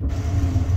you